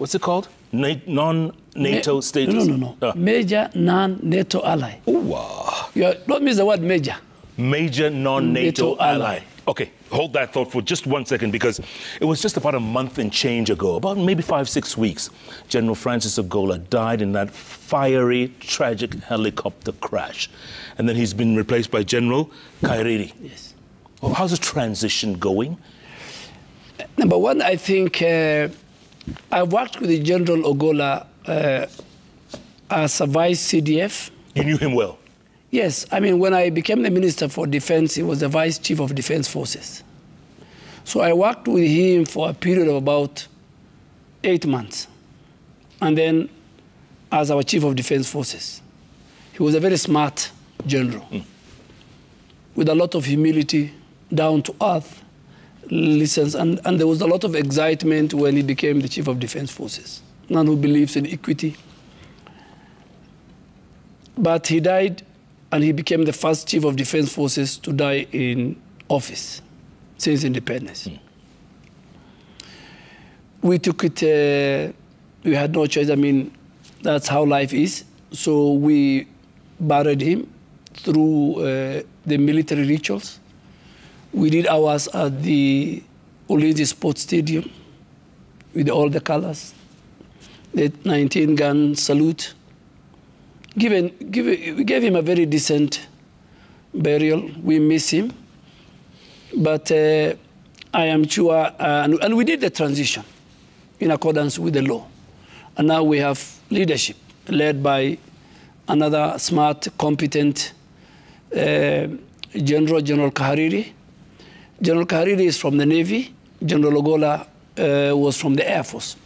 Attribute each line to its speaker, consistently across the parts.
Speaker 1: what's it called? Na- non-NATO
Speaker 2: Ma-
Speaker 1: status.
Speaker 2: No, no, no. no.
Speaker 1: Ah.
Speaker 2: Major non-NATO ally.
Speaker 1: Ooh, ah.
Speaker 2: You don't miss the word major.
Speaker 1: major non-NATO
Speaker 2: NATO ally.
Speaker 1: ally. Okay, hold that thought for just one second because it was just about a month and change ago, about maybe five, six weeks, General Francis Ogola died in that fiery, tragic helicopter crash. And then he's been replaced by General Kahariri.
Speaker 2: Yes.
Speaker 1: Well, how's the transition going?
Speaker 2: Number one, I think uh, I worked with the General Ogola uh, as a vice CDF.
Speaker 1: You knew him well.
Speaker 2: Yes, I mean, when I became the Minister for Defense, he was the Vice Chief of Defense Forces. So I worked with him for a period of about eight months. And then as our Chief of Defense Forces. He was a very smart general with a lot of humility, down to earth, listens, and, and there was a lot of excitement when he became the Chief of Defense Forces. Man who believes in equity. But he died and he became the first chief of defense forces to die in office since independence. We took it, uh, we had no choice. I mean, that's how life is. So we buried him through uh, the military rituals. We did ours at the Ulinzi Sports Stadium with all the colors, the 19 gun salute given, give, we gave him a very decent burial. We miss him. But uh, I am sure, uh, and, and we did the transition in accordance with the law. And now we have leadership led by another smart, competent uh, General, General Kahariri. General Kahariri is from the Navy. General Ogola uh, was from the Air Force.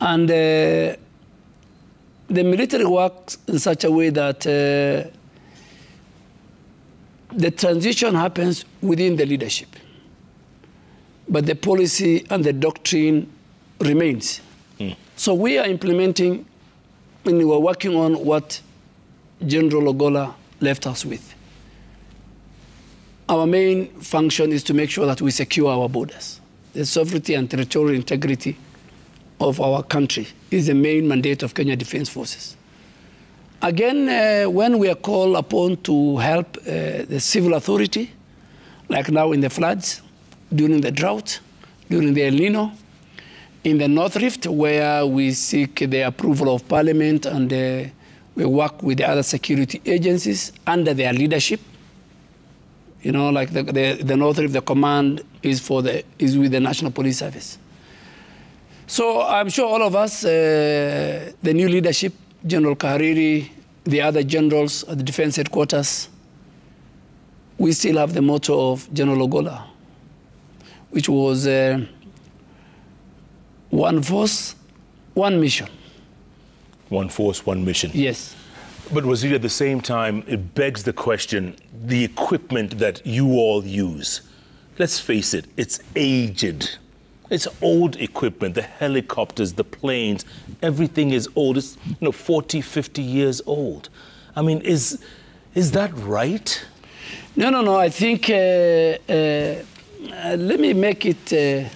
Speaker 2: And uh, the military works in such a way that uh, the transition happens within the leadership, but the policy and the doctrine remains. So we are implementing, and we are working on what General Ogola left us with. Our main function is to make sure that we secure our borders. The sovereignty and territorial integrity of our country is the main mandate of Kenya Defense Forces. Again, uh, when we are called upon to help uh, the civil authority, like now in the floods, during the drought, during the El Nino, in the North Rift, where we seek the approval of Parliament and uh, we work with the other security agencies under their leadership. You know, like the, the, the North Rift, the command is, for the, is with the National Police Service. So I'm sure all of us, uh, the new leadership, General Kahariri, the other generals at the defense headquarters, we still have the motto of General Ogola, which was uh, one force, one mission.
Speaker 1: One force, one mission.
Speaker 2: Yes.
Speaker 1: But Waziri, at the same time, it begs the question the equipment that you all use. Let's face it, it's aged. It's old equipment, the helicopters, the planes, everything is old. It's you know 40, 50 years old. I mean, is is that right?
Speaker 2: No, no, no. I think, uh, uh, uh, let me make it, uh,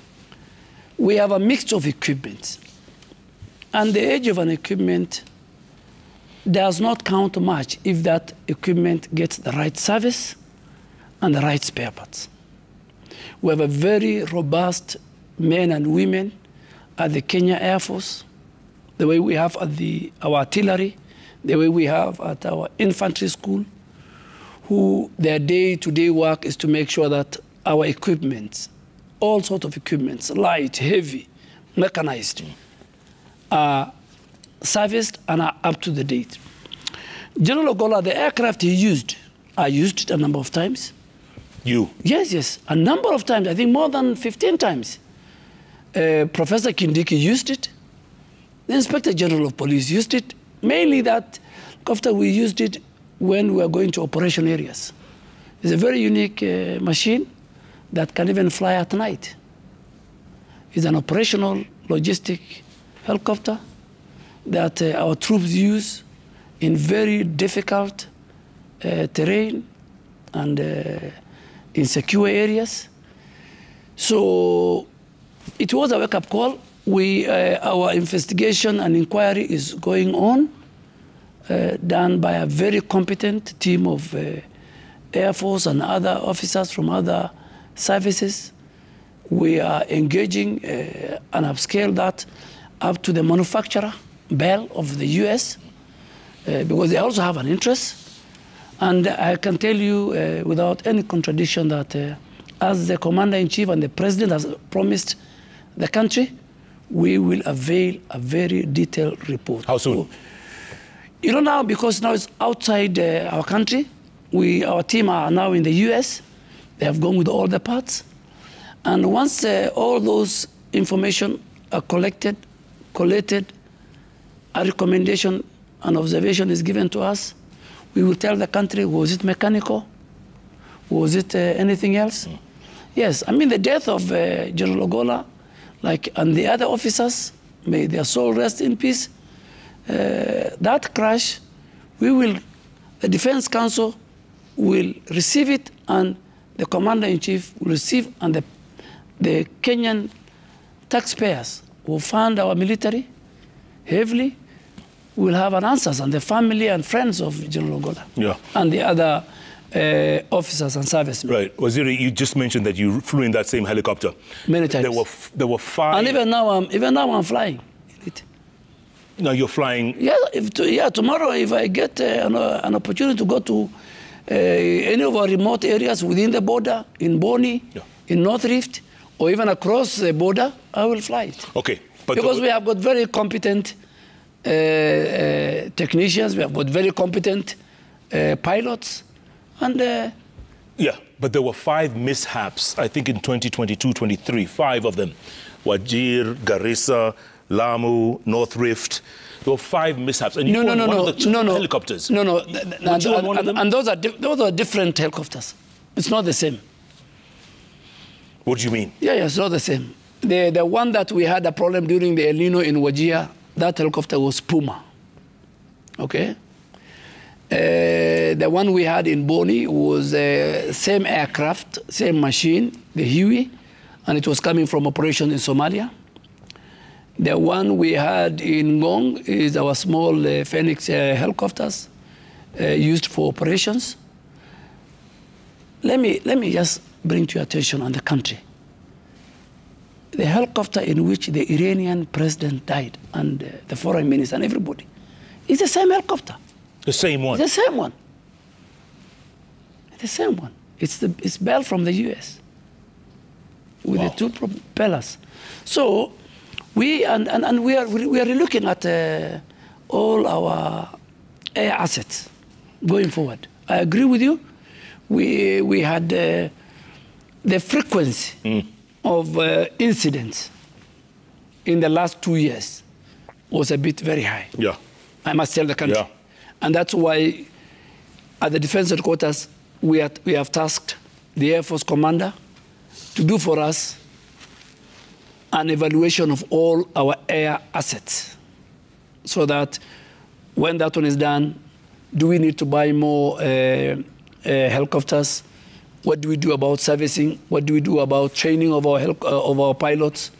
Speaker 2: we have a mix of equipment. And the age of an equipment does not count much if that equipment gets the right service and the right spare parts. We have a very robust men and women at the Kenya Air Force, the way we have at the, our artillery, the way we have at our infantry school, who their day-to-day work is to make sure that our equipment, all sorts of equipments, light, heavy, mechanized, are serviced and are up to the date. General Ogola, the aircraft he used, I used it a number of times.
Speaker 1: You.
Speaker 2: Yes, yes, a number of times. I think more than 15 times. Uh, Professor Kindiki used it. The Inspector General of Police used it. Mainly that after we used it when we were going to operation areas. It's a very unique uh, machine that can even fly at night. It's an operational logistic helicopter that uh, our troops use in very difficult uh, terrain and uh, in secure areas. So it was a wake-up call we, uh, our investigation and inquiry is going on, uh, done by a very competent team of uh, Air Force and other officers from other services. We are engaging and have scaled that up to the manufacturer, Bell of the US, uh, because they also have an interest. And I can tell you uh, without any contradiction that uh, as the commander in chief and the president has promised the country, we will avail a very detailed report.
Speaker 1: How soon?
Speaker 2: So, you know now because now it's outside uh, our country. We our team are now in the U.S. They have gone with all the parts, and once uh, all those information are collected, collated, a recommendation and observation is given to us, we will tell the country was it mechanical, was it uh, anything else?
Speaker 1: Hmm.
Speaker 2: Yes, I mean the death of uh, General Ogola, like and the other officers, may their soul rest in peace. Uh, that crash, we will, the Defense Council will receive it, and the Commander in Chief will receive, and the, the Kenyan taxpayers will fund our military heavily. Will have an answers, and the family and friends of General Ogola,
Speaker 1: Yeah.
Speaker 2: and the other uh, officers and servicemen.
Speaker 1: Right. Waziri, you just mentioned that you flew in that same helicopter.
Speaker 2: Many times.
Speaker 1: There were, f- there were five.
Speaker 2: And even now, I'm even now I'm flying.
Speaker 1: now you're flying.
Speaker 2: Yeah, if to, yeah. Tomorrow, if I get uh, an, uh, an opportunity to go to uh, any of our remote areas within the border, in Boni,
Speaker 1: Yeah.
Speaker 2: in North Rift, or even across the border, I will fly it.
Speaker 1: Okay. But
Speaker 2: because we have got very competent technicians, we have got very competent uh, pilots, and uh,
Speaker 1: Yeah, but there were five mishaps, I think in 2022 23, five of them. Wajir, Garissa, Lamu, North Rift. There were five mishaps. And you
Speaker 2: no, no, no,
Speaker 1: one
Speaker 2: no,
Speaker 1: of the two
Speaker 2: no, no,
Speaker 1: helicopters.
Speaker 2: No, no, and, and- and-
Speaker 1: them?
Speaker 2: and those are those are different helicopters. It's not the same.
Speaker 1: What do you mean?
Speaker 2: Yeah, yeah, it's not the same. The, the one that we had a problem during the El Nino in Wajir, that helicopter was Puma. Okay? Uh, the one we had in Boni was uh, same aircraft, same machine, the Huey, and it was coming from operation in Somalia. The one we had in Ngong is our small uh, Phoenix uh, helicopters uh, used for operations. Let me, let me just bring to your attention on the country the helicopter in which the Iranian president died and uh, the foreign minister and everybody is the same helicopter.
Speaker 1: The same one.
Speaker 2: It's the same one. It's the same one. It's the it's Bell from the U.S. with
Speaker 1: Wow.
Speaker 2: the two propellers. So we and, and, and we are we are looking at uh, all our air assets going forward. I agree with you. We we had uh, the frequency of uh, incidents in the last two years was a bit very high.
Speaker 1: Yeah.
Speaker 2: I must tell the country.
Speaker 1: Yeah.
Speaker 2: And that's why at the defense headquarters, we, are, we have tasked the Air Force commander to do for us an evaluation of all our air assets so that when that one is done, do we need to buy more uh, uh, helicopters? What do we do about servicing? What do we do about training of our, helic- uh, of our pilots?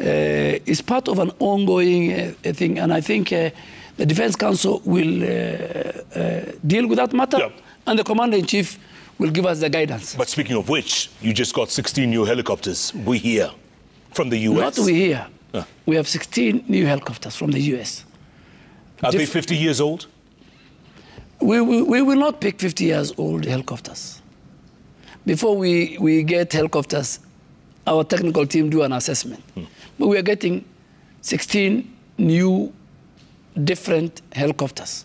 Speaker 2: Uh, it's part of an ongoing uh, thing, and I think uh, the Defense Council will uh, uh, deal with that matter,
Speaker 1: Yeah.
Speaker 2: and the Commander in Chief will give us the guidance.
Speaker 1: But speaking of which, you just got 16 new helicopters. We here from the US.
Speaker 2: Not we here.
Speaker 1: Ah.
Speaker 2: We have 16 new helicopters from the US.
Speaker 1: Are they 50 years old?
Speaker 2: We, we, we will not pick 50 years old helicopters. Before we, we get helicopters, our technical team do an assessment. But we are getting 16 new different helicopters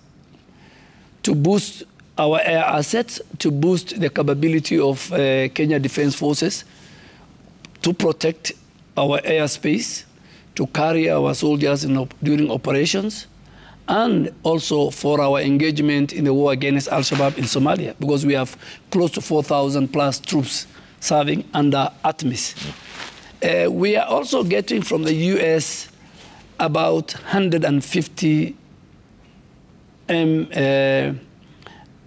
Speaker 2: to boost our air assets, to boost the capability of uh, Kenya Defense Forces, to protect our airspace, to carry our soldiers in op- during operations, and also for our engagement in the war against Al Shabaab in Somalia, because we have close to 4,000 plus troops serving under ATMIS. Uh, we are also getting from the US about 150 M, uh,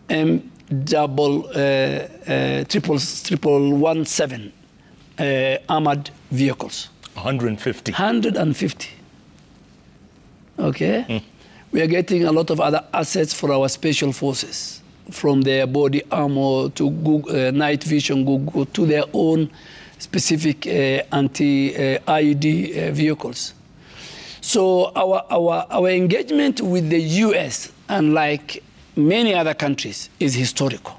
Speaker 2: M double uh, uh, triple triple one seven uh, armored vehicles.
Speaker 1: 150.
Speaker 2: 150. Okay? We are getting a lot of other assets for our special forces, from their body armor to Google, uh, night vision Google to their own specific uh, anti-IED uh, vehicles. So our, our, our engagement with the US, unlike many other countries, is historical.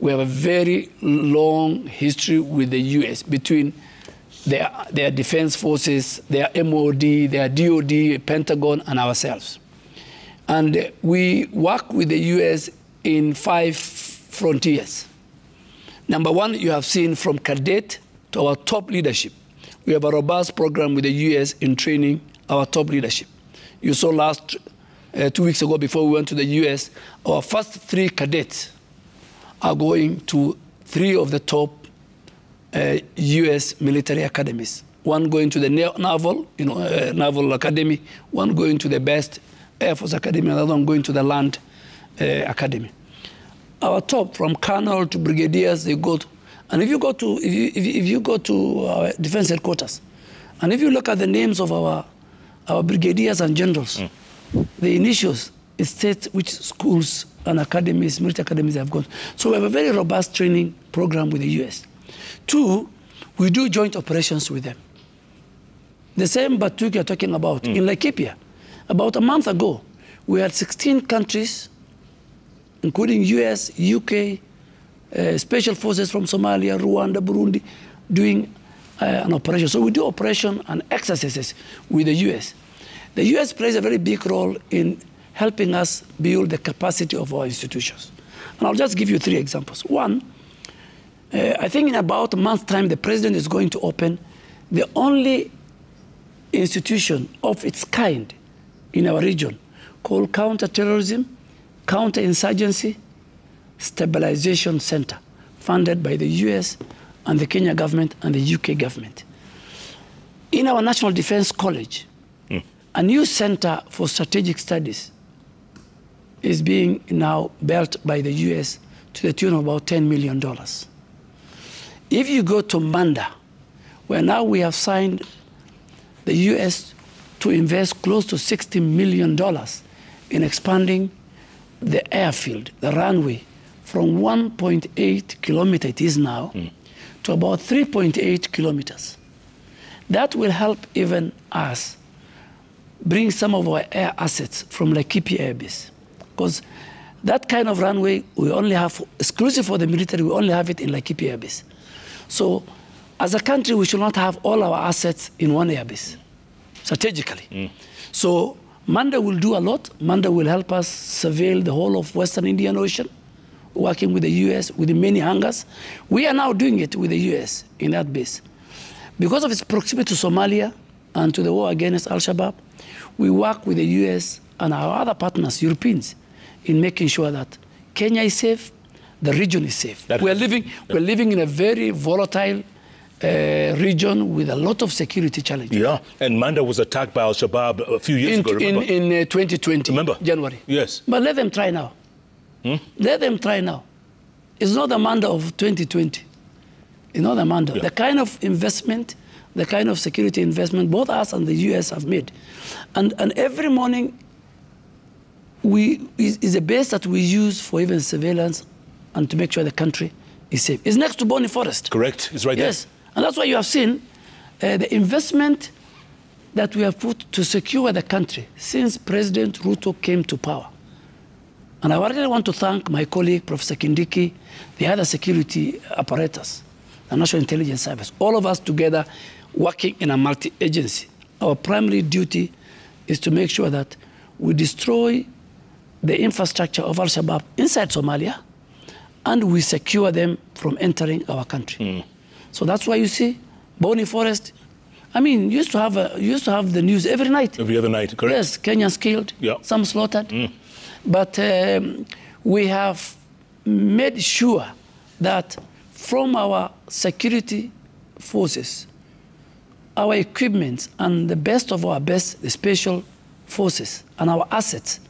Speaker 2: We have a very long history with the US between their, their defense forces, their MOD, their DOD, Pentagon, and ourselves. And we work with the US in five frontiers. Number one, you have seen from cadet to our top leadership. We have a robust program with the US in training our top leadership. You saw last uh, two weeks ago before we went to the US, our first three cadets are going to three of the top uh, U.S. military academies. One going to the naval, you know, uh, naval academy. One going to the best Air Force Academy. Another one going to the Land uh, Academy. Our top, from colonel to brigadiers, they go. To, and if you go to if you, if you, if you go to our defense headquarters, and if you look at the names of our our brigadiers and generals, mm. the initials it states which schools and academies, military academies have gone. So we have a very robust training program with the U.S. Two, we do joint operations with them. The same Batuk you're talking about mm. in Laikipia. About a month ago, we had 16 countries, including US, UK, uh, special forces from Somalia, Rwanda, Burundi, doing uh, an operation. So we do operation and exercises with the US. The US plays a very big role in helping us build the capacity of our institutions. And I'll just give you three examples. One, uh, I think in about a month's time, the president is going to open the only institution of its kind in our region called Counterterrorism, Counterinsurgency Stabilization Center, funded by the US and the Kenya government and the UK government. In our National Defense College, mm. a new center for strategic studies is being now built by the US to the tune of about $10 million. If you go to Manda, where now we have signed the US to invest close to $60 million in expanding the airfield, the runway, from 1.8 kilometers it is now mm. to about 3.8 kilometers. That will help even us bring some of our air assets from Laikipia Air Base. Because that kind of runway, we only have, exclusive for the military, we only have it in Laikipia Air Base. So as a country, we should not have all our assets in one airbase, strategically. Mm. So Manda will do a lot. Manda will help us surveil the whole of Western Indian Ocean, working with the U.S., with the many hangars. We are now doing it with the U.S. in that base. Because of its proximity to Somalia and to the war against Al-Shabaab, we work with the U.S. and our other partners, Europeans, in making sure that Kenya is safe, the region is safe. That we're living, we're living in a very volatile uh, region with a lot of security challenges.
Speaker 1: Yeah, and Manda was attacked by Al Shabaab a few years
Speaker 2: in,
Speaker 1: ago. Remember?
Speaker 2: In, in uh, 2020,
Speaker 1: remember?
Speaker 2: January.
Speaker 1: Yes.
Speaker 2: But let them try now. Hmm? Let them try now. It's not the Manda of 2020. It's not the Manda. Yeah. The kind of investment, the kind of security investment both us and the US have made. And, and every morning, we is, is a base that we use for even surveillance and to make sure the country is safe. It's next to Boni Forest.
Speaker 1: Correct. It's right
Speaker 2: yes.
Speaker 1: there. Yes.
Speaker 2: And that's why you have seen uh, the investment that we have put to secure the country since President Ruto came to power. And I really want to thank my colleague, Professor Kindiki, the other security apparatus, the National Intelligence Service, all of us together working in a multi-agency. Our primary duty is to make sure that we destroy the infrastructure of Al-Shabaab inside Somalia, and we secure them from entering our country. Mm. So that's why you see Boni Forest. I mean, used to have a, used to have the news every night.
Speaker 1: Every other night, correct?
Speaker 2: Yes, Kenyans killed,
Speaker 1: yeah.
Speaker 2: some slaughtered. Mm. But um, we have made sure that from our security forces, our equipment, and the best of our best, the special forces, and our assets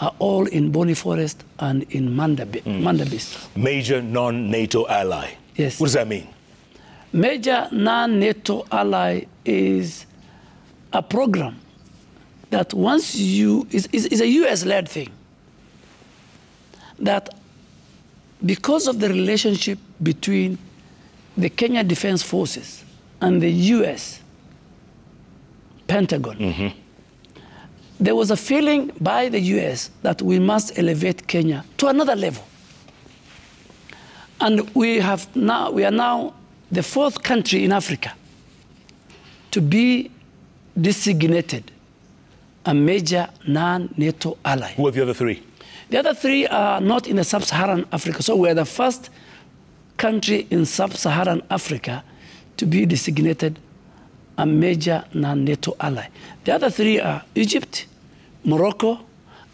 Speaker 2: are all in Boni Forest and in Manda, mm. Mandabis.
Speaker 1: Major non-NATO ally.
Speaker 2: Yes.
Speaker 1: What does that mean?
Speaker 2: Major non-NATO ally is a program that once you, is, is, is a US-led thing, that because of the relationship between the Kenya Defense Forces and the US Pentagon, mm-hmm. There was a feeling by the US that we must elevate Kenya to another level. And we, have now, we are now the fourth country in Africa to be designated a major non NATO ally.
Speaker 1: Who are the other three?
Speaker 2: The other three are not in the sub Saharan Africa. So we're the first country in sub Saharan Africa to be designated a major non NATO ally. The other three are Egypt, Morocco,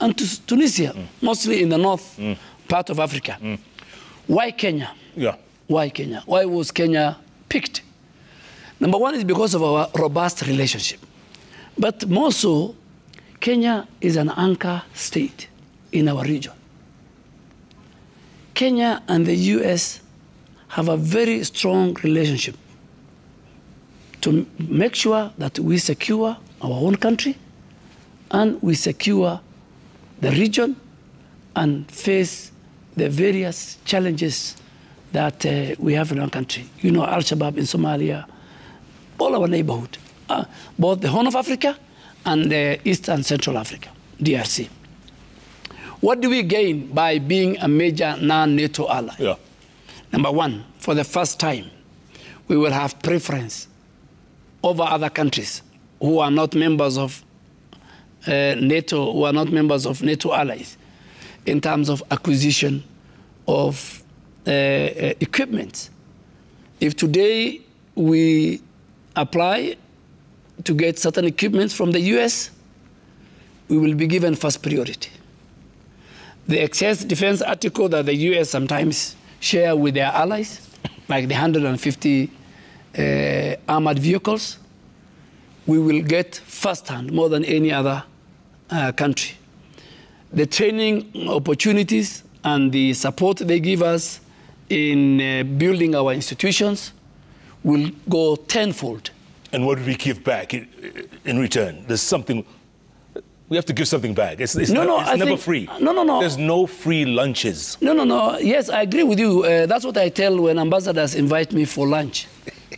Speaker 2: and Tunisia, mm. mostly in the north mm. part of Africa. Mm. Why Kenya?
Speaker 1: Yeah.
Speaker 2: Why Kenya? Why was Kenya picked? Number one is because of our robust relationship. But more so, Kenya is an anchor state in our region. Kenya and the US have a very strong relationship to make sure that we secure our own country and we secure the region and face the various challenges that uh, we have in our country. You know, Al Shabaab in Somalia, all our neighborhood, uh, both the Horn of Africa and the East and Central Africa, DRC. What do we gain by being a major non NATO ally?
Speaker 1: Yeah.
Speaker 2: Number one, for the first time, we will have preference over other countries who are not members of uh, NATO, who are not members of NATO allies, in terms of acquisition of uh, uh, equipment. If today we apply to get certain equipment from the US, we will be given first priority. The excess defense article that the US sometimes share with their allies, like the 150 uh, armored vehicles, we will get firsthand more than any other uh, country. The training opportunities and the support they give us in uh, building our institutions will go tenfold.
Speaker 1: And what do we give back in, in return? There's something we have to give something back. It's, it's,
Speaker 2: no, no,
Speaker 1: it's never
Speaker 2: think,
Speaker 1: free.
Speaker 2: No, no, no.
Speaker 1: There's no free lunches.
Speaker 2: No, no, no. Yes, I agree with you. Uh, that's what I tell when ambassadors invite me for lunch.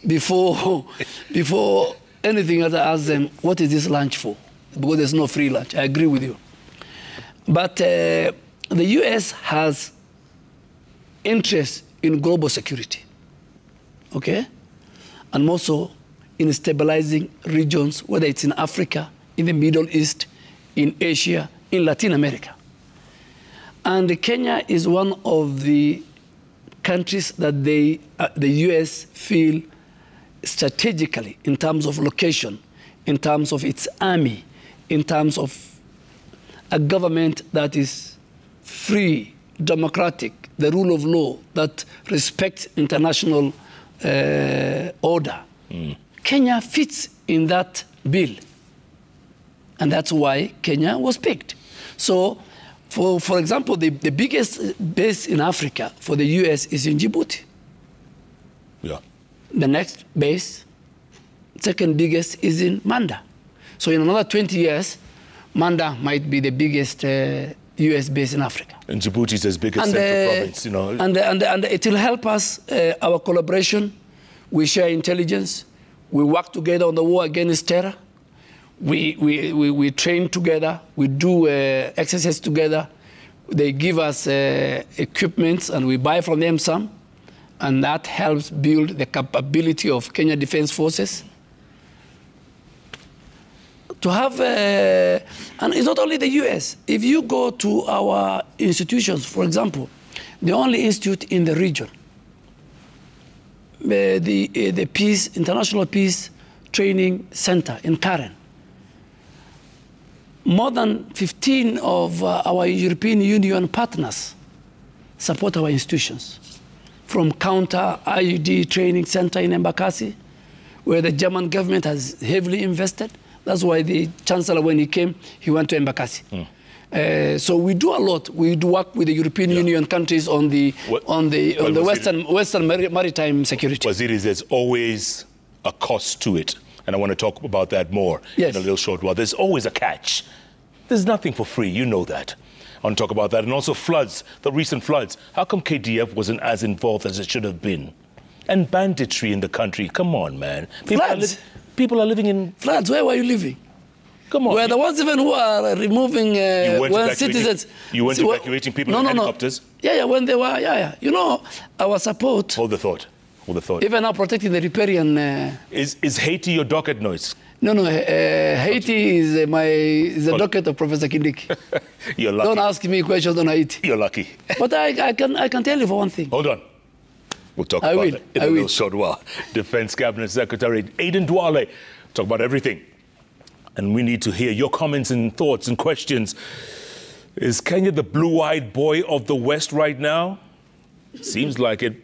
Speaker 2: Before, before anything else, I ask them, what is this lunch for? Because there's no free lunch. I agree with you. But uh, the U.S. has interest in global security, okay? And also in stabilizing regions, whether it's in Africa, in the Middle East, in Asia, in Latin America. And Kenya is one of the countries that they, uh, the US feel strategically in terms of location, in terms of its army, in terms of a government that is free, democratic, the rule of law, that respects international uh, order. Mm. Kenya fits in that bill. And that's why Kenya was picked. So, for, for example, the, the biggest base in Africa for the US is in Djibouti.
Speaker 1: Yeah.
Speaker 2: The next base, second biggest, is in Manda. So, in another 20 years, Manda might be the biggest uh, US base in Africa.
Speaker 1: And Djibouti is as big as Central uh, Province, you know.
Speaker 2: And, and, and it will help us, uh, our collaboration. We share intelligence. We work together on the war against terror we, we, we, we train together, we do uh, exercise together. They give us uh, equipment and we buy from them some. And that helps build the capability of Kenya Defense Forces. To have, uh, and it's not only the US. If you go to our institutions, for example, the only institute in the region, uh, the, uh, the Peace, International Peace Training Center in Karen, more than 15 of our European Union partners support our institutions. From counter IED training center in Embakasi, where the German government has heavily invested. That's why the chancellor, when he came, he went to Embakasi. Mm. Uh, so we do a lot. We do work with the European
Speaker 1: Yeah.
Speaker 2: Union countries on the
Speaker 1: What-
Speaker 2: on the on the
Speaker 1: it-
Speaker 2: western western maritime security.
Speaker 1: Waziri, there's always a cost to it. And I want to talk about that more
Speaker 2: Yes.
Speaker 1: in a little short while. There's always a catch. There's nothing for free, you know that. I talk about that. And also floods, the recent floods. How come KDF wasn't as involved as it should have been? And banditry in the country. Come on, man. People, are,
Speaker 2: Floods?
Speaker 1: people are living in.
Speaker 2: Floods. Where were you living?
Speaker 1: Come on.
Speaker 2: We're the ones even who are removing uh,
Speaker 1: You weren't
Speaker 2: when citizens.
Speaker 1: you weren't
Speaker 2: See,
Speaker 1: evacuating people
Speaker 2: no,
Speaker 1: in
Speaker 2: no, no.
Speaker 1: helicopters?
Speaker 2: Yeah, yeah. When they were, yeah, yeah. You know, our support,
Speaker 1: Hold the thought. Hold the thought.
Speaker 2: even now protecting the riparian. Uh,
Speaker 1: is, is Haiti your docket noise?
Speaker 2: No, no. Uh, Haiti is uh, my is the docket of Professor Kindiki.
Speaker 1: You're lucky.
Speaker 2: Don't ask me questions on Haiti.
Speaker 1: You're lucky.
Speaker 2: But I, I can I can tell you for one thing.
Speaker 1: Hold on. We'll talk
Speaker 2: I
Speaker 1: about
Speaker 2: will,
Speaker 1: that in
Speaker 2: I
Speaker 1: a
Speaker 2: will.
Speaker 1: little short while. Defense Cabinet Secretary Aden Duale talk about everything. And we need to hear your comments and thoughts and questions. Is Kenya the blue-eyed boy of the West right now? Seems like it.